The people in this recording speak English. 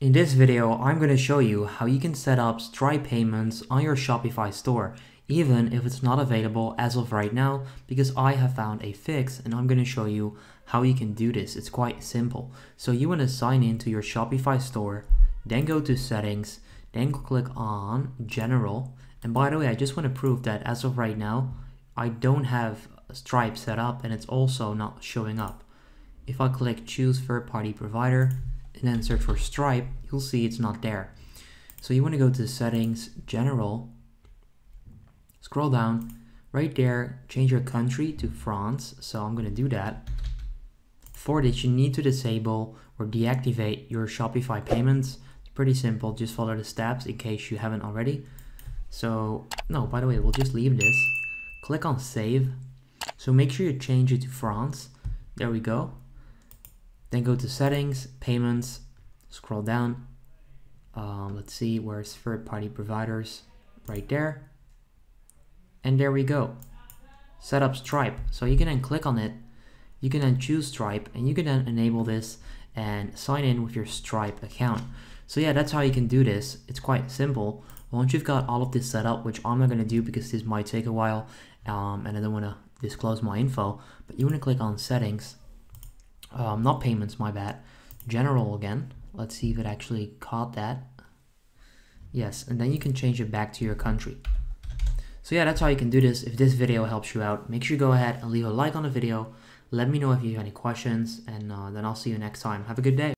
In this video, I'm going to show you how you can set up Stripe payments on your Shopify store, even if it's not available as of right now, because I have found a fix and I'm going to show you how you can do this. It's quite simple. So you want to sign into your Shopify store, then go to settings, then click on general. And by the way, I just want to prove that as of right now, I don't have Stripe set up and it's also not showing up. If I click choose third party provider, and then search for Stripe, you'll see it's not there. So you want to go to settings, general, scroll down, right there, change your country to France. So I'm going to do that. For this, you need to disable or deactivate your Shopify payments. It's pretty simple. Just follow the steps in case you haven't already. So, no, by the way, we'll just leave this. Click on save. So make sure you change it to France. There we go. Then go to settings, payments, scroll down. Um, let's see, where's third party providers? Right there. And there we go. Set up Stripe. So you can then click on it. You can then choose Stripe and you can then enable this and sign in with your Stripe account. So yeah, that's how you can do this. It's quite simple. Once you've got all of this set up, which I'm not going to do because this might take a while um, and I don't want to disclose my info, but you want to click on settings um, not payments, my bad, general again. Let's see if it actually caught that. Yes, and then you can change it back to your country. So yeah, that's how you can do this. If this video helps you out, make sure you go ahead and leave a like on the video. Let me know if you have any questions, and uh, then I'll see you next time. Have a good day.